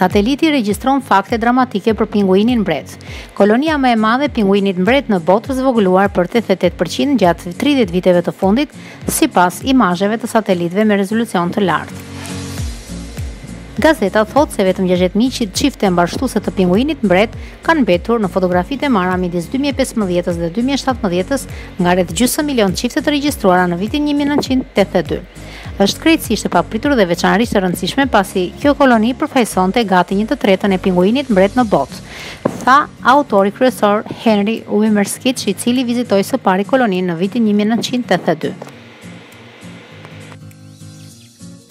Sateliti regjistron fakte dramatike për pinguinin mbret. Kolonia më e madhe e pinguinit mbret në botë zvogëluar për 88% gjatë 30 viteve të fundit, sipas imazheve të satelitëve me rezolucion të lartë. Gazeta thotë se vetëm 60.000 çifte mbarështuese të pinguinit mbret kanë mbetur në fotografitë e marra midis dy mijë e pesëmbëdhjetës dhe dy mijë e shtatëmbëdhjetës nga rreth gjysëm milion çifte të regjistruara në vitin një mijë e nëntëqind e tetëdhjetë e dy. Është krejtësisht e papritur dhe veçanërisht e rëndësishme pasi kjo koloni përfaqësonte gati një të tretën e pinguinit mbret në botë, tha autori kryesor Henry Weimerskirch, i cili vizitoi së pari koloninë në vitin një mijë e nëntëqind e tetëdhjetë e dy.